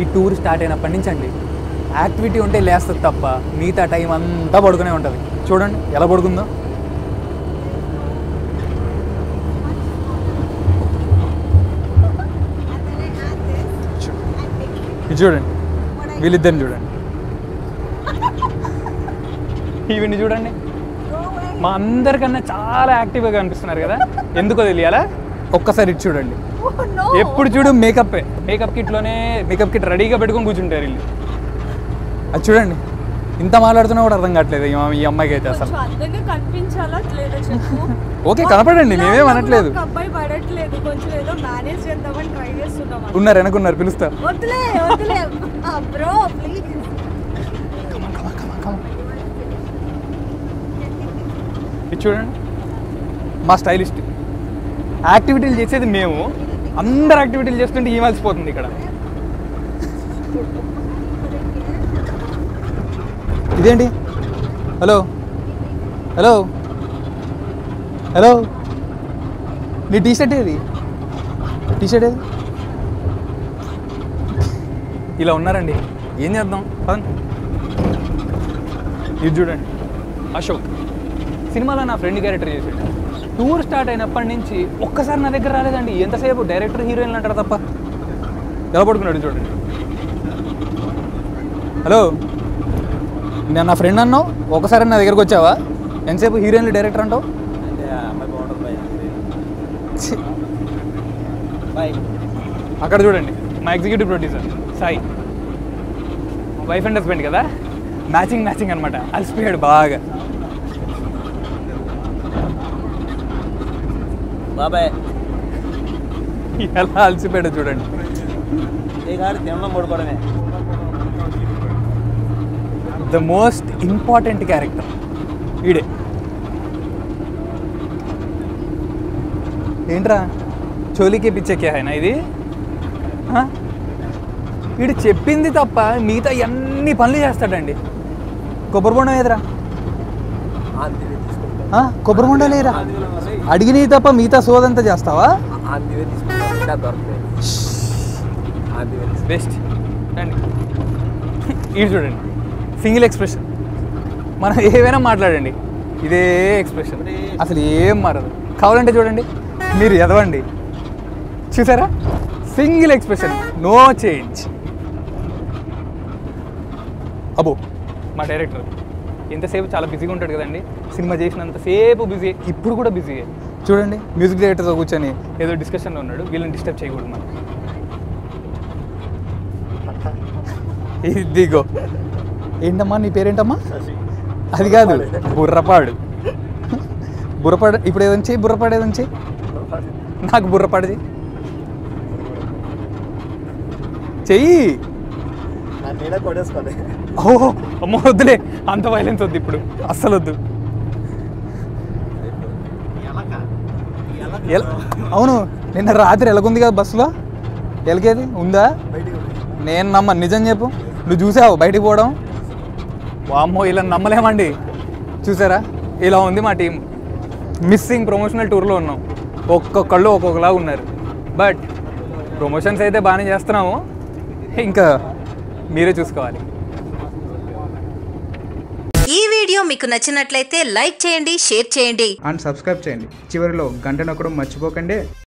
ఈ tour start అయినప్పటి నుంచి అండి యాక్టివిటీ ఉంటే లేస్తుంది తప్ప మిగతా టైం అంతా పడుకునే ఉంటుంది. చూడండి ఎలా పడుకుందో. ఇది చూడండి వీళ్ళిద్దరిని చూడండి. ఈవిని చూడండి. మా అందరికన్నా చాలా యాక్టివ్గా కనిపిస్తున్నారు కదా ఎందుకో తెలియాలా? ఒక్కసారి ఇటు చూడండి. ఎప్పుడు చూడు మేకప్ మేకప్ కిట్లోనే మేకప్ కిట్ రెడీగా పెట్టుకొని కూర్చుంటారు వీళ్ళు. అది చూడండి. ఇంత మాట్లాడుతున్నా కూడా అర్థం కావట్లేదు ఈ అమ్మ- ఈ అమ్మాయికి అయితే అసలు. ఓకే కనపడండి మేమేం అనట్లేదు. ఉన్నారు వెనకున్నారు పిలుస్తా. ఇది చూడండి. మా స్టైలిస్ట్ యాక్టివిటీలు చేసేది మేము. అందరు యాక్టివిటీలు చేస్తుంటే ఈమెల్సిపోతుంది ఇక్కడ? ఇదేంటి? హలో? హలో? హలో? నీ టీ షర్ట్ ఏది? టీ షర్ట్ ఏది? ఇలా ఉన్నారండి. ఏం చేద్దాం? పదండి. ఇది చూడండి. అశోక్. సినిమాలో నా ఫ్రెండ్ క్యారెక్టర్ చేసాడు. టూర్ స్టార్ట్ అయినప్పటి నుంచి ఒక్కసారి నా దగ్గర రాలేదండి. ఎంతసేపు? డైరెక్టర్ హీరోయిన్ అంటారు తప్ప? ఎలా పడుకున్నాడు చూడండి. హలో? నేను నా ఫ్రెండ్ అన్నావు? ఒకసారి నా దగ్గరకు వచ్చావా? ఎంతసేపు హీరోయిన్లు డైరెక్టర్ అంటావు. అక్కడ చూడండి. మా executive producer. Sai. Wife and husband కదా? మ్యాచింగ్ మ్యాచింగ్ అనమాట అలసిపోయాడు బాగా. బాబాయ్. ఎలా అలసిపోయాడు చూడండి. ఈ గాడి తినడం పడుకోవడమే. ద మోస్ట్ ఇంపార్టెంట్ క్యారెక్టర్ వీడే ఏంట్రా? చోలీకే పిచ్చెక్కే ఆయన ఇది? ఆ? వీడు చెప్పింది తప్ప మిగతా అన్ని పనులు చేస్తాడండి. కొబ్బరి బొండం ఏదిరా? కొబ్బరి బొండం లేరా అడిగినవి తప్ప మిగతా సోదంతా చేస్తావా? ఆందివే తీసుకుంటాం ఇంకా దొరుకుతాయి ఆందివే బెస్ట్. ఇది చూడండి. Single expression. మనం ఏవైనా మాట్లాడండి. ఇదే ఎక్స్ప్రెషన్. అసలు ఏం మారదు. కావాలంటే చూడండి. మీరు ఎదవండి. చూసారా? Single expression. No change. అబ్బో. మా డైరెక్టర్. ఎంతసేపు చాలా బిజీగా ఉంటాడు కదండి. సినిమా చేసినంతసేపు బిజీ. ఇప్పుడు కూడా బిజీ. చూడండి మ్యూజిక్ డైరెక్టర్తో కూర్చొని. ఏదో డిస్కషన్లో ఉన్నాడు వీళ్ళని డిస్టర్బ్ చేయకూడదు మనం. ఇదిగో. ఏంటమ్మా నీ పేరేంటమ్మా? అది కాదు బుర్రపాడు. బుర్రపాడు. ఇప్పుడు ఏదని చెయ్యి బుర్రపాడు ఏదని చెయ్యి. నాకు బుర్రపాడు చెయ్యి. కొట్టేసుకోండి. ఓహో అమ్మో వద్దులే. అంత వైలెన్స్ వద్దు ఇప్పుడు. అస్సలు వద్దు. అవును నిన్న రాత్రి ఎలాగుంది కదా బస్సులో? ఎలకేది ఉందా? నేను నమ్మ నిజం చెప్పు. నువ్వు చూసావు బయటికి పోవడం? వామ్మో ఇలా నమ్మలేమండి. చూసారా? ఇలా ఉంది మా టీం. మిస్సింగ్ ప్రమోషనల్ టూర్లో ఉన్నాం. ఒక్కొక్కళ్ళు ఒక్కొక్కలా ఉన్నారు. బట్ ప్రమోషన్స్ అయితే బాగానే చేస్తున్నాము. ఇంకా మీరే చూసుకోవాలి. ఈ వీడియో మీకు నచ్చినట్లయితే లైక్ చేయండి షేర్ చేయండి. అండ్ సబ్స్క్రైబ్ చేయండి. చివరిలో గంట నొక్కడం మర్చిపోకండి.